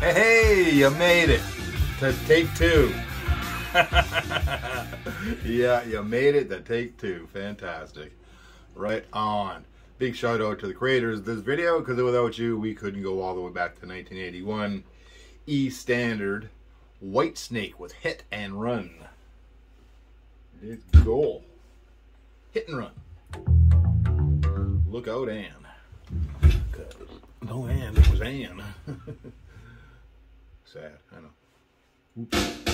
Hey, you made it to take two. yeah, you made it to take two. Fantastic. Right on. Big shout out to the creators of this video because without you, we couldn't go all the way back to 1981. E Standard Whitesnake with Hit and Run. It's goal. Hit and run. Look out, Ann. No, Ann. It was Ann. Sad. I know. Oops.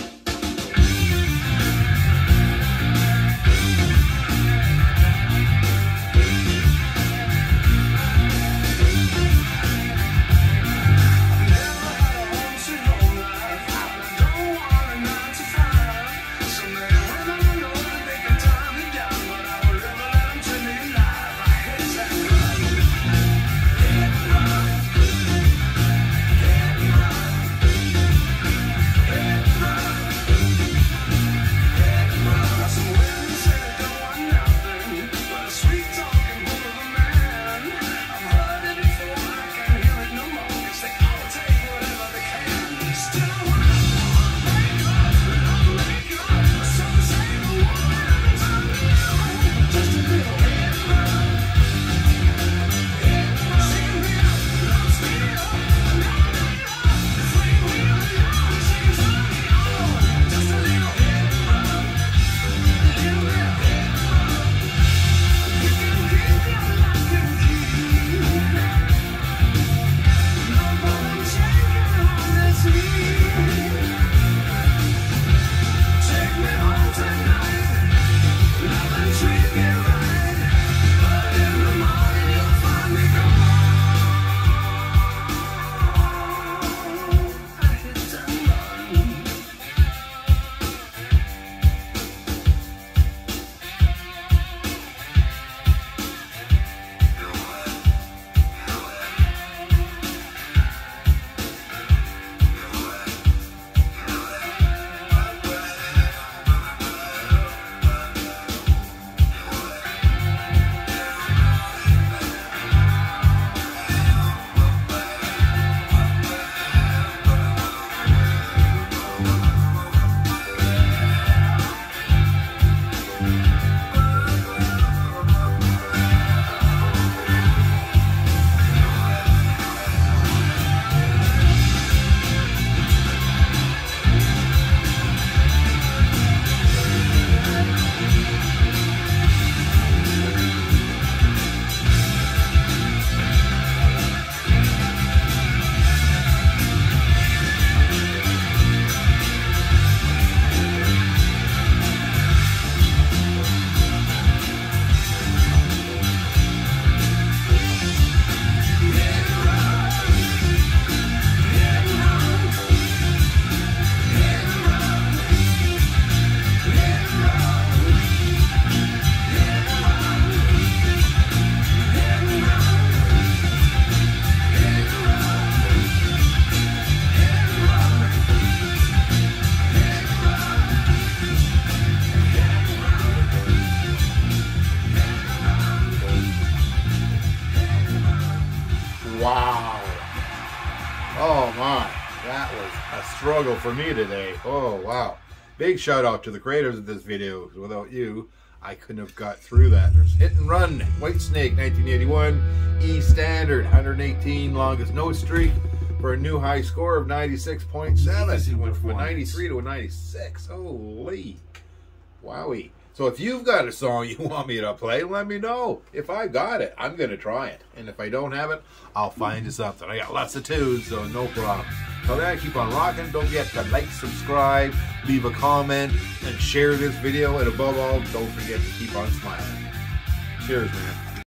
Oh my. That was a struggle for me today. Oh wow. Big shout out to the creators of this video. Without you, I couldn't have got through that. There's Hit and Run, Whitesnake, 1981, E Standard, 118 longest note streak for a new high score of 96.7. He Went from a 93 to a 96. Holy. Wowie. So if you've got a song you want me to play, let me know. If I got it, I'm going to try it. And if I don't have it, I'll find you something. I got lots of tunes, so no problem. So then, keep on rocking. Don't forget to like, subscribe, leave a comment, and share this video. And above all, don't forget to keep on smiling. Cheers, man.